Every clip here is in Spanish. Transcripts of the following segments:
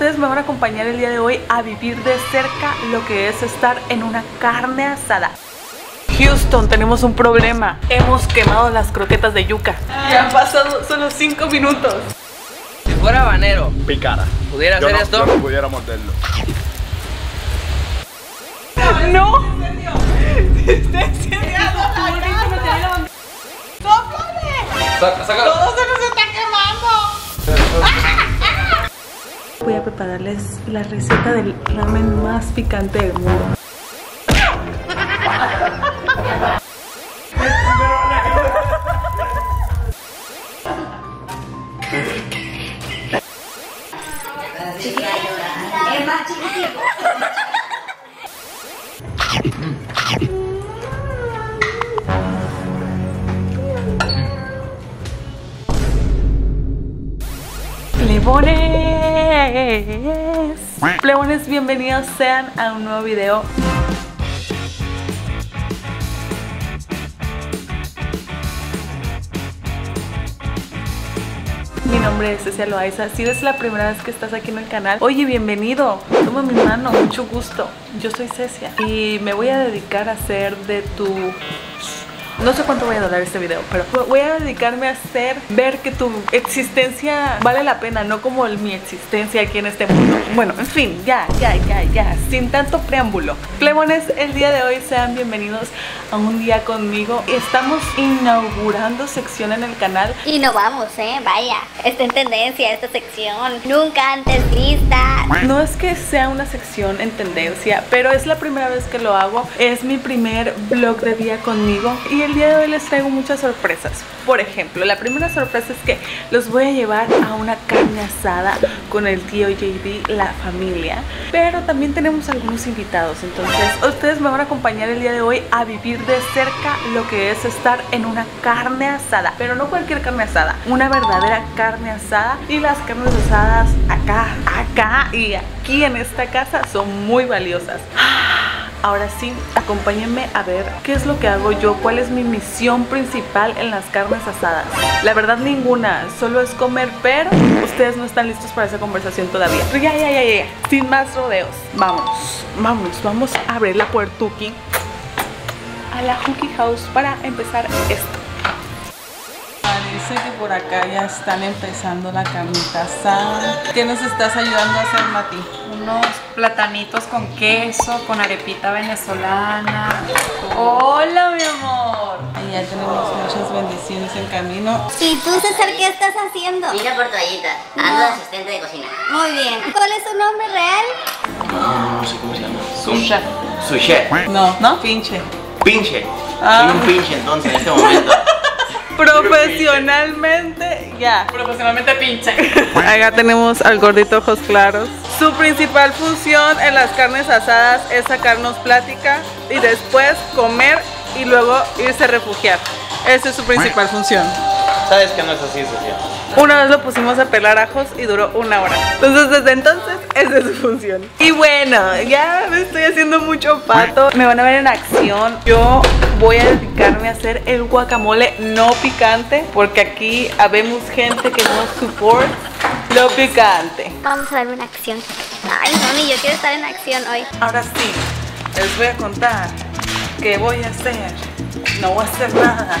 ustedes me van a acompañar el día de hoy a vivir de cerca lo que es estar en una carne asada. Houston, tenemos un problema. Hemos quemado las croquetas de yuca. Ya han pasado solo 5 minutos. Si fuera habanero, Picara. ¿pudiera Yo hacer no, esto? yo no pudiera morderlo. No. Saca. Todo se nos está quemando. Voy a prepararles la receta del ramen más picante del mundo. Plebones. Plebones, bienvenidos sean a un nuevo video. Mi nombre es Cecia Loaiza. Si eres la primera vez que estás aquí en el canal, oye, bienvenido. Toma mi mano, mucho gusto. Yo soy Cecia y me voy a dedicar a hacer de tu no sé cuánto voy a durar este video, pero voy a dedicarme a hacer ver que tu existencia vale la pena, no como el- mi existencia aquí en este mundo. Bueno, en fin, ya, ya, ya, ya, sin tanto preámbulo. Plebones, el día de hoy sean bienvenidos a un día conmigo. Estamos inaugurando sección en el canal Y no vamos, ¿eh? Vaya, está en tendencia esta sección. Nunca antes vista. No es que sea una sección en tendencia, pero es la primera vez que lo hago. Es mi primer vlog de día conmigo y el día de hoy les traigo muchas sorpresas. Por ejemplo, la primera sorpresa es que los voy a llevar a una carne asada con el tío JD, la familia. Pero también tenemos algunos invitados, entonces ustedes me van a acompañar el día de hoy a vivir de cerca lo que es estar en una carne asada. Pero no cualquier carne asada, una verdadera carne asada. Y las carnes asadas acá, acá y aquí en esta casa son muy valiosas. Ahora sí, acompáñenme a ver qué es lo que hago yo, cuál es mi misión principal en las carnes asadas. La verdad ninguna, solo es comer, pero ustedes no están listos para esa conversación todavía. Pero ya, ya, ya, ya, sin más rodeos. Vamos, vamos, vamos a abrir la puertuki a la Hookie House para empezar esto. Parece que por acá ya están empezando la carnita asada. ¿Qué nos estás ayudando a hacer, Mati? unos platanitos con queso, con arepita venezolana. Hola, mi amor. Ahí ya tenemos muchas bendiciones en camino. ¿Y tú, César, qué estás haciendo? Vine por toallitas. Ando de asistente de cocina. Muy bien. ¿Cuál es su nombre real? No, no sé cómo se llama. Su chef. Su chef. No, no, pinche. Pinche. Ah. Soy un pinche entonces en este momento. Profesionalmente, ya. Profesionalmente pinche. Acá tenemos al gordito ojos claros. Su principal función en las carnes asadas es sacarnos plática y después comer y luego irse a refugiar. Esa es su principal función. Sabes que no es así, Sofía. Una vez lo pusimos a pelar ajos y duró una hora. Entonces desde entonces esa es su función. Y bueno, ya me estoy haciendo mucho pato. Me van a ver en acción. Yo voy a dedicarme a hacer el guacamole no picante. Porque aquí habemos gente que no support lo picante. Vamos a darle una acción. Ay, mami, yo quiero estar en acción hoy. Ahora sí, les voy a contar qué voy a hacer. No voy a hacer nada.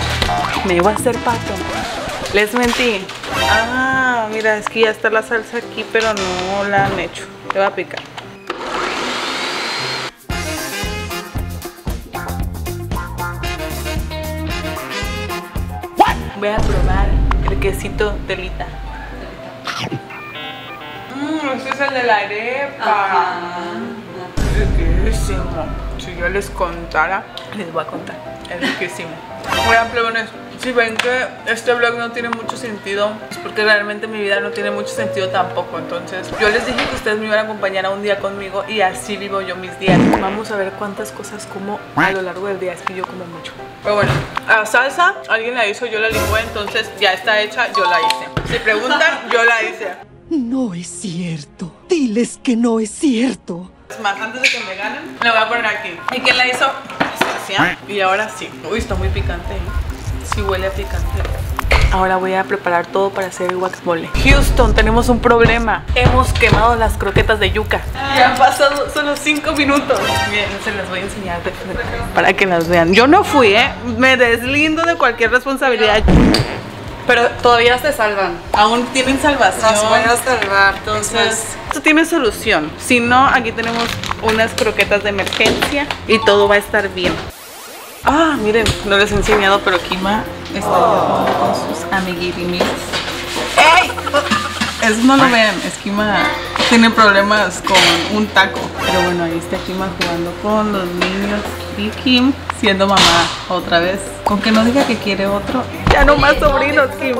Me voy a hacer pato. Les mentí. Ah, mira, es que ya está la salsa aquí, pero no la han hecho. Te va a picar. Voy a probar el quesito telita. Mmm, ese es el de la arepa. Riquísimo. Si yo les contara, les voy a contar. Es riquísimo. Oigan, plebones, si ven que este vlog no tiene mucho sentido, es porque realmente mi vida no tiene mucho sentido tampoco. Entonces, yo les dije que ustedes me iban a acompañar a un día conmigo y así vivo yo mis días. Vamos a ver cuántas cosas como a lo largo del día. Es que yo como mucho. Pero bueno, la salsa, alguien la hizo, yo la licué, entonces ya está hecha, yo la hice. Si preguntan, yo la hice. No es cierto. Diles que no es cierto. Es más, antes de que me ganen, le voy a poner aquí. ¿Y quién la hizo? Y ahora sí. Uy, está muy picante. ¿eh? Sí huele a picante. Ahora voy a preparar todo para hacer el guacamole. Houston, tenemos un problema. Hemos quemado las croquetas de yuca. Ya han pasado solo 5 minutos. Bien, se las voy a enseñar de frente para que las vean. Yo no fui, ¿eh? Me deslindo de cualquier responsabilidad. Pero todavía se salvan. Aún tienen salvación. Las voy a salvar. Entonces, esto tiene solución. Si no, aquí tenemos unas croquetas de emergencia y todo va a estar bien. Ah, miren, no les he enseñado, pero Kima está jugando con sus amiguitos. ¡Ey! Eso no lo vean, es Kima tiene problemas con un taco. Pero bueno, ahí está Kima jugando con los niños y Kim siendo mamá otra vez. Con que no diga que quiere otro. Ya no más sobrinos, Kim.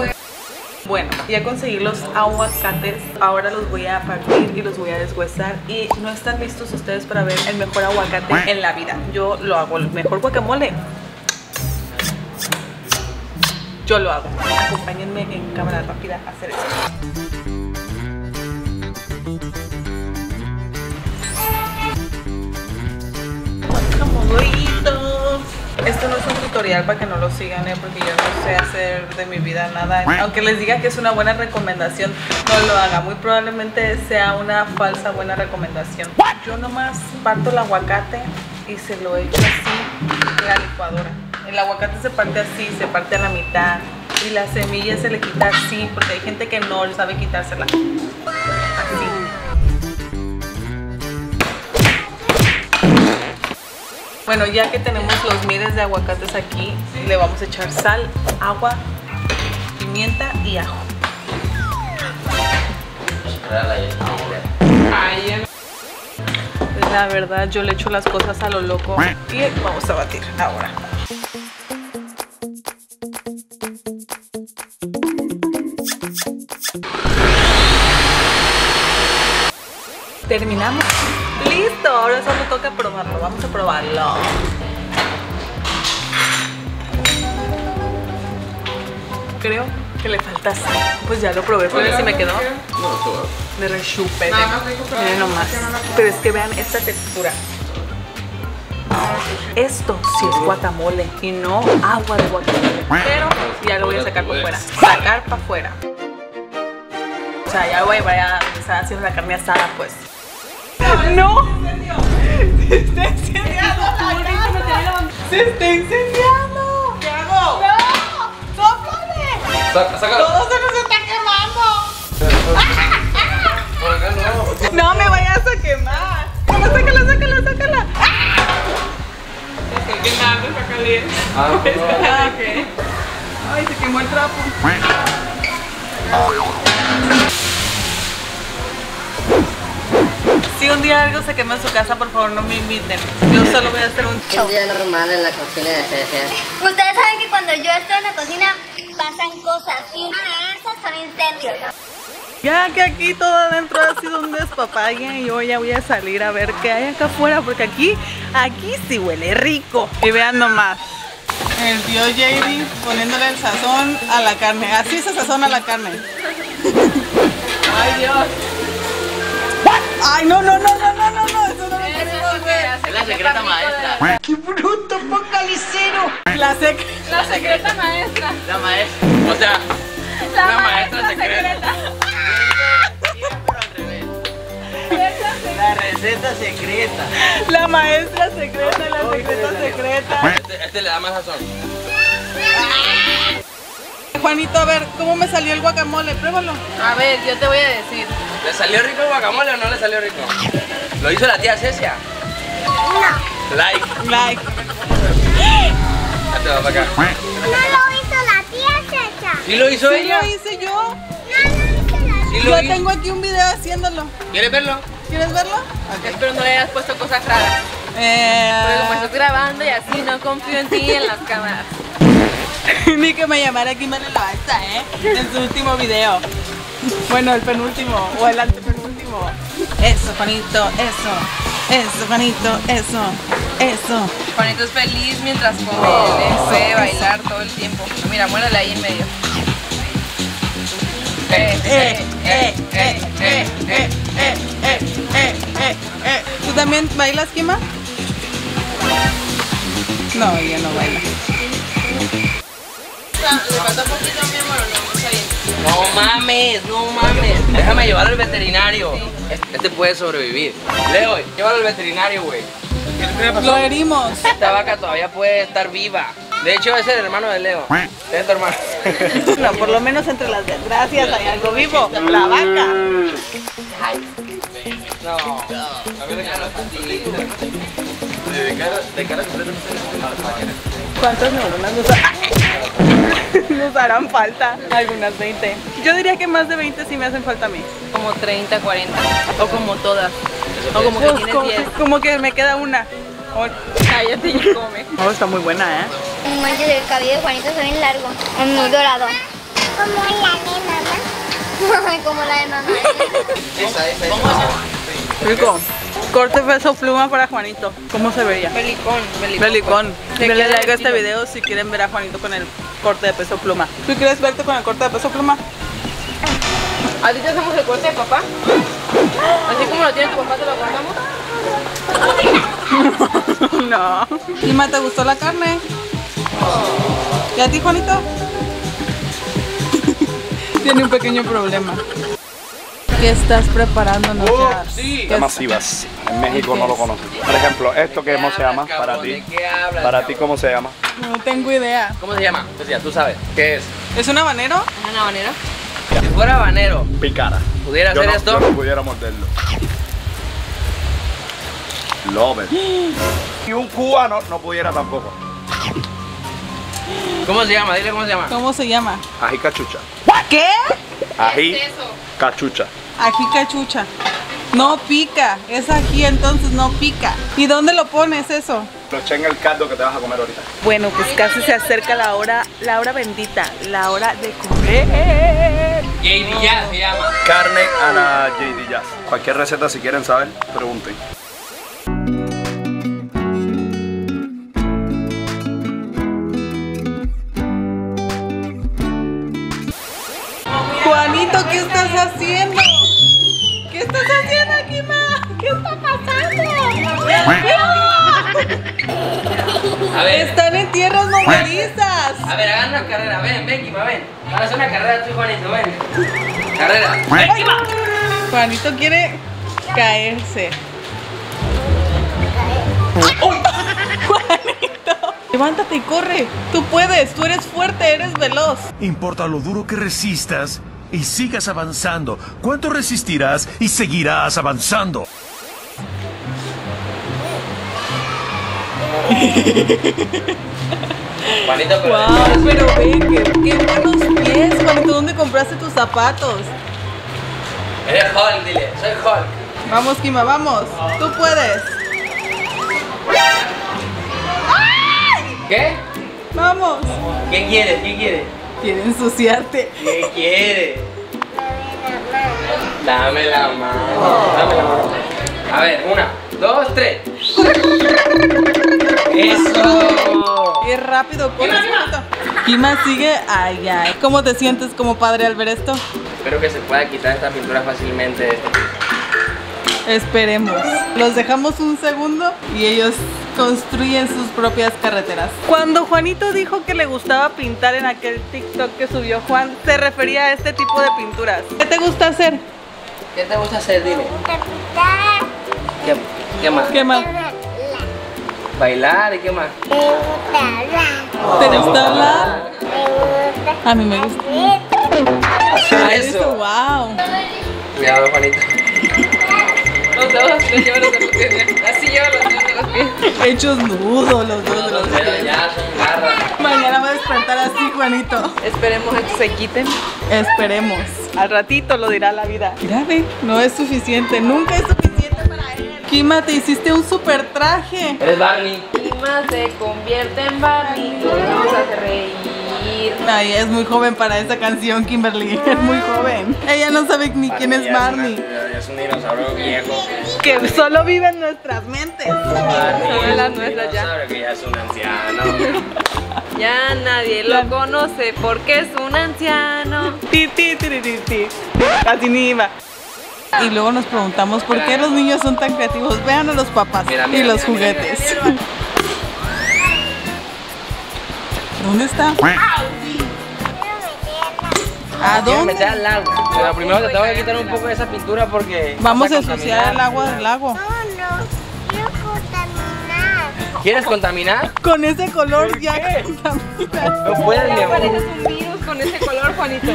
Bueno, ya conseguí los aguacates. Ahora los voy a partir y los voy a deshuesar. Y no están listos ustedes para ver el mejor aguacate en la vida. Yo lo hago, el mejor guacamole. Yo lo hago. Acompáñenme en cámara rápida a hacer esto. Esto no es un tutorial para que no lo sigan, ¿eh? porque yo no sé hacer de mi vida nada. Aunque les diga que es una buena recomendación, no lo haga. Muy probablemente sea una falsa buena recomendación. Yo nomás parto el aguacate y se lo echo así en la licuadora. El aguacate se parte así, se parte a la mitad. Y la semilla se le quita así, porque hay gente que no sabe quitársela. Así. Bueno, ya que tenemos los miles de aguacates aquí, le vamos a echar sal, agua, pimienta y ajo. Pues la verdad, yo le echo las cosas a lo loco y vamos a batir ahora. Terminamos. Listo, ahora solo toca probarlo. Vamos a probarlo. Creo que le falta sal. Pues ya lo probé, pero ver si me quedó. De rechupe. Miren nomás. Pero es que vean esta textura. Esto sí es guacamole y no agua de guacamole. Pero ya lo voy a sacar para afuera. Sacar para afuera. O sea, ya voy a empezar haciendo la carne asada, pues. ¡No! ¡Se está incendiando la casa! ¡Se está incendiando! ¿Qué hago? ¡No! ¡Sóplale! ¡Todo se nos está quemando! ¡No me vayas a quemar! ¡Sácala, sácala, sácala! Estoy quemando, está caliente. Ah, ok. Ay, se quemó el trapo. Si un día algo se quema en su casa, por favor no me inviten. Yo solo voy a hacer un show. Un día normal en la cocina de Cecia. Ustedes saben que cuando yo estoy en la cocina pasan cosas y una de esas son incendios. Ya que aquí todo adentro ha sido un despapalle, yo ya voy a salir a ver qué hay acá afuera, porque aquí, aquí sí huele rico. Y vean nomás. El tío JD poniéndole el sazón a la carne. Así se sazona la carne. Ay Dios. Ay, no, no, no, no, no, no, no, eso no lo queremos ver. Es la secreta maestra. ¡Qué bruto, focalicero! La sec. La secreta maestra. La maestra. O sea, la, maestra, secreta. La receta secreta. La maestra secreta, la secreta secreta. Este, este le da más sazón. Juanito, a ver, ¿cómo me salió el guacamole? Pruébalo. A ver, yo te voy a decir. ¿Le salió rico el guacamole o no le salió rico? ¿Lo hizo la tía Cecia? No. Like. Like. Va para acá. No lo hizo la tía Cecha. ¿Sí lo hizo Sí ella? lo hice yo. No lo hizo la ¿Sí Yo lo hizo? tengo aquí un video haciéndolo. ¿Quieres verlo? ¿Quieres verlo? Espero no le hayas puesto cosas raras. Porque como Eh, estás grabando y así no confío en ti y en las cámaras. Ni que me llamara Kimberly Loaiza, ¿eh? En su último video. Bueno, el penúltimo o el antepenúltimo. Eso, Juanito, eso. Eso, Juanito, eso. Eso. Juanito es feliz mientras come. Oh, puede bailar todo el tiempo. Mira, muérale ahí en medio. ¿Tú también bailas, Kima? No, ella no baila. No, mames, no mames. Déjame llevarlo al veterinario. Este, este puede sobrevivir. Leo, llévalo al veterinario, güey. Lo herimos. Esta vaca todavía puede estar viva. De hecho, es el hermano de Leo. Es tu hermano. No, por lo menos entre las desgracias hay algo vivo. La vaca. No. ¿Cuántas neuronas nos, nos harán falta? Algunas 20. Yo diría que más de 20 sí me hacen falta a mí. Como 30, 40. O como todas. O como que Pues, tienes como, 10. como que me queda una. Oh, Cállate y come. oh, está muy buena, ¿eh? No manches, el cabello de Juanito se ve largo. Es muy dorado. Como la de mamá. Como la de mamá. Esa, esa, esa. Rico. Corte peso pluma para Juanito. ¿Cómo se vería? Belicón, belicón. Belicón. Denle like a este video si quieren ver a Juanito con el corte de peso pluma. ¿Tú quieres verte con el corte de peso pluma? ¿A ti te hacemos el corte de papá? Así como lo tiene tu papá, te lo cortamos. no. Lima, ¿te gustó la carne? ¿Y a ti, Juanito? Tiene un pequeño problema. ¿Qué estás preparando, no seas? sí. ¿Qué- masivas. En México no lo conocen. Por ejemplo, esto que cómo se llama para ti. ¿De qué hablas, Para ti cómo se llama. No tengo idea. ¿Cómo se llama? Pues ya, tú sabes. ¿Qué es? ¿Es un habanero? ¿Es una habanera? Si fuera habanero, Picara. ¿pudiera Yo hacer no, esto? yo no pudiera morderlo. Love it. Y un cubano no pudiera tampoco. ¿Cómo se llama? Dile cómo se llama. ¿Cómo se llama? Ají cachucha. ¿Qué? Ají ¿Qué es eso? cachucha. Ají cachucha. No pica. Es ají, entonces no pica. ¿Y dónde lo pones eso? Lo eché en el caldo que te vas a comer ahorita. Bueno, pues casi se acerca la hora, la hora bendita, la hora de comer. JD ya se llama. Carne a la JD Jazz. Cualquier receta si quieren saber, pregunten. Juanito, ¿qué estás haciendo? ¿Qué estás haciendo aquí, ma? ¿Qué está pasando? A ver, Están en tierras movedizas. a ver, hagan una carrera. Ven, ven, Kima, ven. Vamos a hacer una carrera tú y Juanito, ven. Carrera. Ven, Kima. Juanito quiere caerse. Juanito, levántate y corre. Tú puedes, tú eres fuerte, eres veloz. Importa lo duro que resistas y sigas avanzando. ¿Cuánto resistirás y seguirás avanzando? Juanito, pero. Wow, pero qué buenos pies, Juanito. ¿Dónde compraste tus zapatos? Eres Hulk, dile. Soy Hulk. Vamos, Kima, vamos. Tú puedes. ¿Qué? Vamos. ¿Qué quieres? ¿Qué quieres? Quiere ensuciarte. ¿Qué quieres? Dame la mano. Dame la mano. A ver, una, dos, tres. ¡Eso! Qué rápido Juanito. Kima sigue. Ay, ay. ¿Cómo te sientes como padre al ver esto? Espero que se pueda quitar esta pintura fácilmente este. Esperemos. Los dejamos un segundo y ellos construyen sus propias carreteras. Cuando Juanito dijo que le gustaba pintar en aquel TikTok que subió Juan, se refería a este tipo de pinturas. ¿Qué te gusta hacer? ¿Qué te gusta hacer? Dime. ¿Qué, qué más? ¿Qué más? Bailar y qué más. ¿Te gusta hablar? A mí me gusta. Ah, Eso, eso. wow. Cuidado, Juanito. Los dos, los los pies. Así llévalos de los pies. Hechos nudos los dos de los Los dedos pies. ya son garras. Mañana va a despertar así, Juanito. Esperemos a que se quiten. Esperemos. Al ratito lo dirá la vida. Mira, ve, no es suficiente. Nunca es suficiente para él. Kima, te hiciste un super traje. Eres Barney. Lima se convierte en Barney. Nos hace reír. Ay, es muy joven para esa canción, Kimberly. Es muy joven. Ella no sabe ni quién es Barney. Es un dinosaurio viejo. Que solo vive en nuestras mentes. Barney las nuestras ya. que ya es un anciano. Ya nadie lo conoce porque es un anciano. Ti, ti, ti, ti. Casi ni iba. Y luego nos preguntamos por qué los niños son tan creativos. Vean a los papás Mira, y mira, los mira, mira, juguetes. ¿Dónde está? ¿A Quiero dónde? meter al lago. Pero primero te tengo que quitar un poco de esa pintura porque. Vamos a ensuciar el agua del lago. No, no, quiero contaminar. ¿Quieres contaminar? Con ese color ya contamina. No puedes, mi amor. Un virus con ese color, Juanito. No,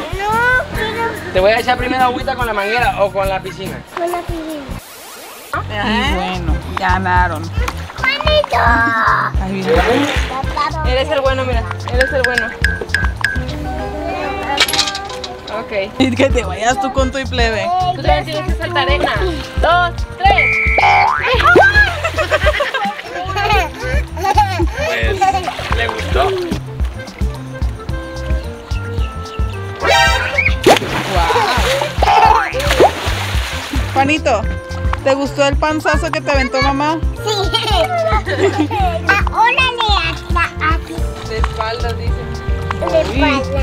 quiero Te voy a echar primero agüita con la manguera o con la piscina. con la piscina. Y bueno, ganaron. Ahí viene. Eres el bueno, mira. Eres el bueno. Ok. Y que te vayas tú con tu y plebe. Tú también tienes que saltar arena. Dos, tres. Pues le gustó. Juanito, ¿te gustó el panzazo que te aventó mamá? Sí. Ah, órale, hasta aquí. De espaldas, dice. De espalda.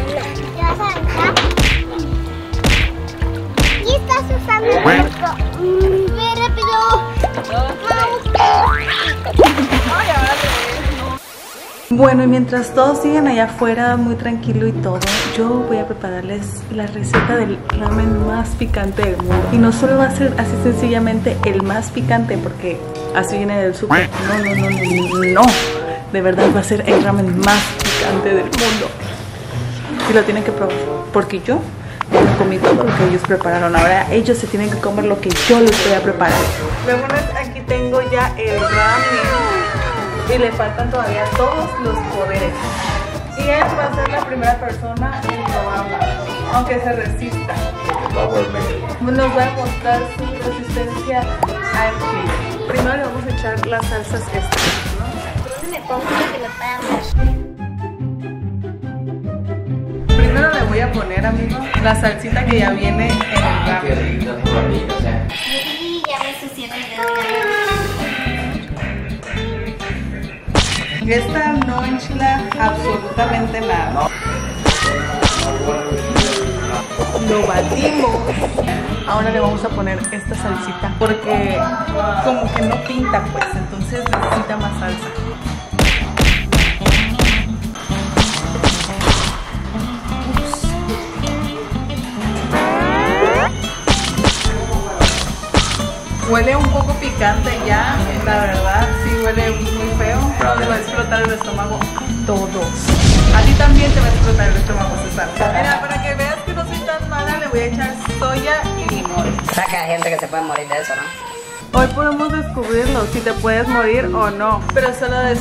Estás usando el barco. Mm, Ve rápido. Bueno, y mientras todos siguen allá afuera muy tranquilo y todo, yo voy a prepararles la receta del ramen más picante del mundo. Y no solo va a ser así sencillamente el más picante, porque así viene del súper. No, no, no, no, no. De verdad va a ser el ramen más picante del mundo. Y lo tienen que probar, porque yo ya comí todo lo que ellos prepararon. Ahora ellos se tienen que comer lo que yo les voy a preparar. Luego aquí tengo ya el ramen y le faltan todavía todos los poderes. Y él va a ser la primera persona en probarla, aunque se resista. Nos va a mostrar su resistencia al clima. Primero le vamos a echar las salsas estas. Me pongo que lo podamos. Primero le voy a poner, amigos, la salsita que ya viene en el ramen. Y ya me Esta no enchila absolutamente nada. Lo batimos. Ahora le vamos a poner esta salsita porque como que no pinta pues, entonces necesita más salsa. Huele un poco picante ya, la verdad, sí huele explotar el estómago todos. A ti también te va a explotar el estómago, César. Mira, para que veas que no soy tan mala, le voy a echar soya y limón. Saca gente que se puede morir de eso, ¿no? Hoy podemos descubrirlo, si te puedes morir o no. Pero solo es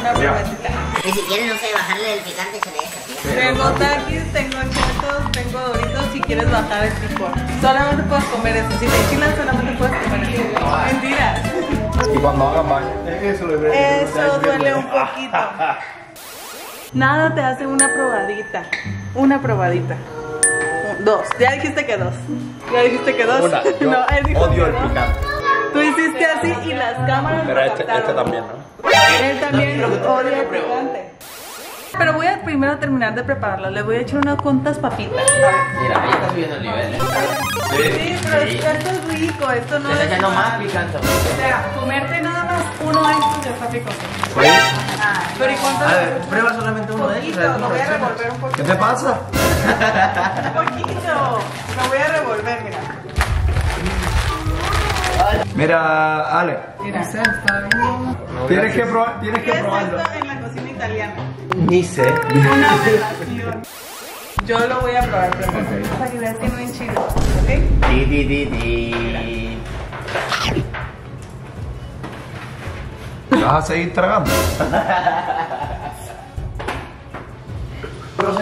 una probetita. Y si quieres, no sé, bajarle el picante, se le echa. Tengo taquis, tengo chetos, tengo doritos si quieres bajar el picor. Solamente puedes comer eso. Si te enchilan, solamente puedes comer eso. Mentiras. Y cuando hagan baño, eso le Eso duele un poquito. Nada te hace una probadita. Una probadita. Dos. Ya dijiste que dos. Ya dijiste que dos. Una, yo no, él dijo odio que el dos. picante. Tú hiciste así y las cámaras Pero este, este también, ¿no? Él también odia el picante. Pero voy a primero terminar de prepararlo. Le voy a echar unas cuantas papitas. Mira, ahí está subiendo el nivel. ¿eh? Sí, pero es- esto es rico. Esto no está es. echando más picante. O sea, comerte nada más uno de estos ya está picoso. Ah, pero ¿y cuánto? A ver, prueba solamente uno de Poquito, esos. lo voy a revolver un ¿Qué poquito. te pasa? Un poquito. Lo voy a revolver, mira. Mira, Ale, Mira. tienes que, probar, tienes ¿Qué que es probarlo. esto en la cocina italiana? Ni sé. Una aberración. Yo lo voy a probar primero. Para que veas que no enchilo. ¿Ok? Di, di, di, di. ¿Vas a seguir tragando?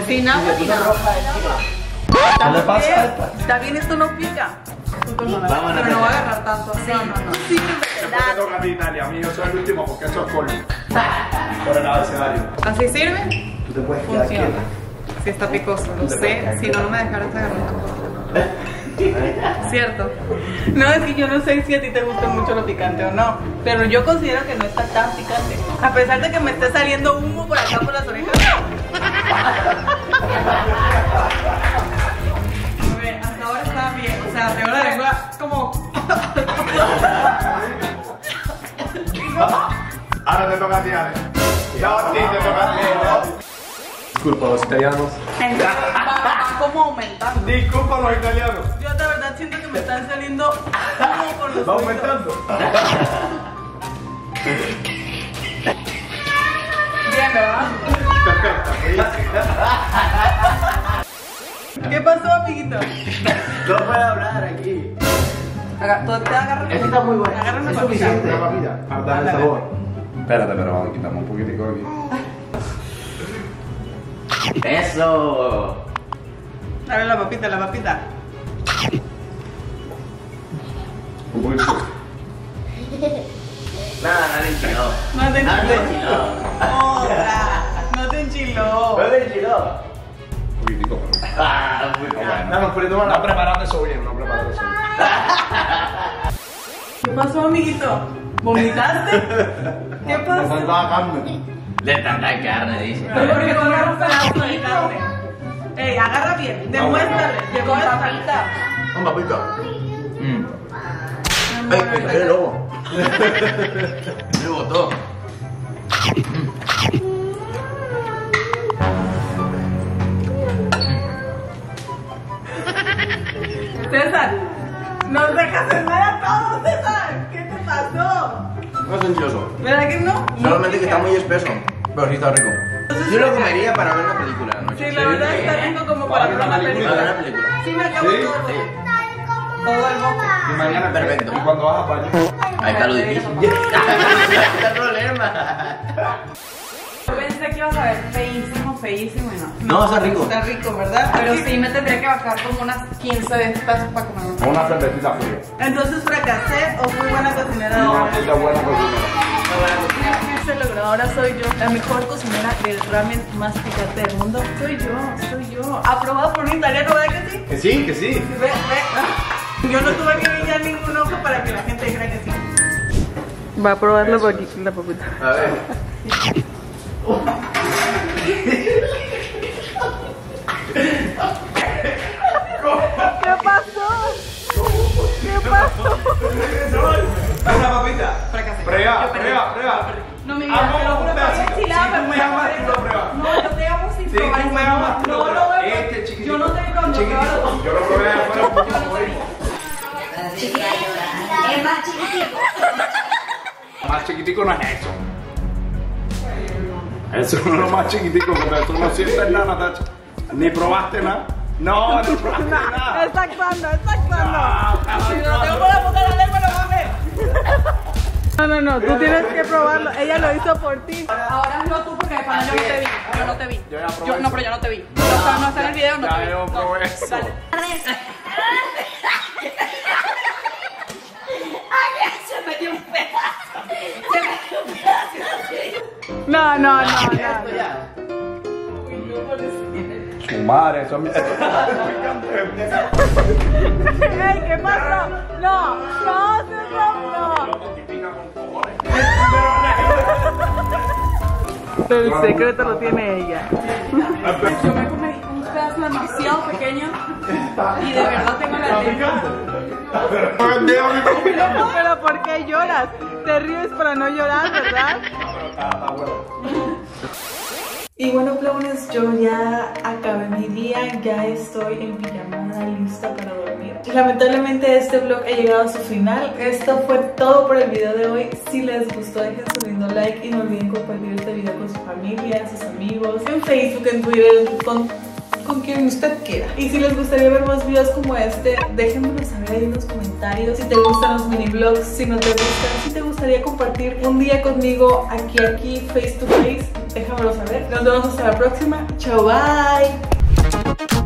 Sin agua, sin agua. ¿Qué le pasa? Está bien, esto no pica. Pero no va a agarrar tanto. No, no, no. Sí, Me toca a mí, Italia. A mí yo soy el último porque eso es por, por el abecedario. ¿Así sirve? Tú te puedes quedar Sí está picoso, lo sé. Si no, no me dejaras agarrar. Cierto. No, es que yo no sé si a ti te gusta mucho lo picante o no. Pero yo considero que no está tan picante. A pesar de que me esté saliendo humo por acá por las orejas. A ver, hasta ahora está bien. O sea, tengo la lengua como. Ahora te toca a ti, Ale. No, sí, te toca a ti. Disculpa, los italianos. Va, como aumentando. Disculpa a los italianos. Yo de verdad siento que me están saliendo como por los Va aumentando. Bien, ¿verdad? Perfecto. ¿Qué pasó, amiguito? No puede hablar aquí. Aga- tú te agarras. Esta está muy buena. Agarra una es suficiente. Para dar el sabor. Espérate, pero vamos a quitarme un poquitico aquí. Eso. Dale la papita, la papita. Un poquitico. Nada, nada enchiló. No te enchiló. No te enchiló. No te enchiló. Un poquitico, pero. Ah, muy No, bueno. no, no, pero no preparado eso bien, no preparado eso bien. ¿Qué pasó, amiguito? ¿Vomitaste? ¿Qué Me pasó? faltaba carne. De tanta carne, dice. Pero porque no un pedazo de carne. Ey, agarra bien. Demuéstrale. Demuéstrale. Un papito. Mm. Ay, que salió el lobo. Me botó. César, nos dejas en nada todo, César. ¿Qué te pasó? No es ansioso. ¿Verdad que no? Solamente que está muy espeso. Pero sí está rico. Yo lo comería para ver una película. Sí, la verdad está rico como para ver una Para ver película. una película. Sí, me acabo ¿Sí? todo. Todo el bote. Y mañana Perfecto. Y cuando vas a baño. Ahí está lo difícil. está el problema. Yo pensé que ibas a ver feísimo, feísimo y no. No, está rico. Está rico, ¿verdad? Pero sí me tendría que bajar como unas 15 de estas para comer. Con una cervecita fría. Entonces fracasé o fui buena cocinera. No, es la buena. Se logró, ahora soy yo la mejor cocinera del ramen más picante del mundo. Soy yo, soy yo. Aprobado por un italiano, ¿verdad que sí? Que sí, que sí. Ve, ve. Yo no tuve que guiñar ningún ojo para que la gente dijera que sí. Va a probar la papita. A ver. ¿Qué pasó? ¿Qué pasó? Una papita. Fracasé. Prueba, prueba, prueba. No, te lo juro que Si tú pero me no amas, voy a tú lo pruebas. No, yo te amo sin probar tú eso, me no. amas, tú lo pruebas. Este chiquitito. Yo no te cuando Chiquitito. pruebas. Yo lo probé afuera un poquito hoy. Es más chiquitico. Más chiquitico no es eso. Eso no es lo más chiquitico, porque tú no sientes nada, Natacha. Ni probaste nada. No, no probaste nada. Está actuando, está actuando. No, Si lo tengo por la punta de la lengua, no mames. No, no, no, tú tienes que probarlo. Ella lo hizo por ti. Ahora no tú porque de pana yo no te vi. Yo no te vi. Yo ya probé Yo, no, pero yo no te vi. O sea, no está en el video, no te vi. yo No, probé eso. Dale. Se metió un pedazo. Se metió un pedazo. No, no, no, no. Tu madre, eso es Ey, ¿qué pasó? No, no, César, no. El secreto lo tiene ella. Yo me comí un pedazo demasiado pequeño y de verdad tengo la lengua. Pero ¿por qué lloras? Te ríes para no llorar, ¿verdad? Y bueno, clownes, yo ya acabé mi día, ya estoy en pijamada, lista para dormir. Lamentablemente este vlog ha llegado a su final. Esto fue todo por el video de hoy. Si les gustó, dejen su lindo like y no olviden compartir este video con su familia, sus amigos, en Facebook, en Twitter, con con quien usted quiera. Y si les gustaría ver más videos como este, déjenmelo saber ahí en los comentarios. Si te gustan los mini vlogs, si no te gustan, si te gustaría compartir un día conmigo aquí, aquí, face to face, déjamelo saber. Nos vemos hasta la próxima. Chao, bye.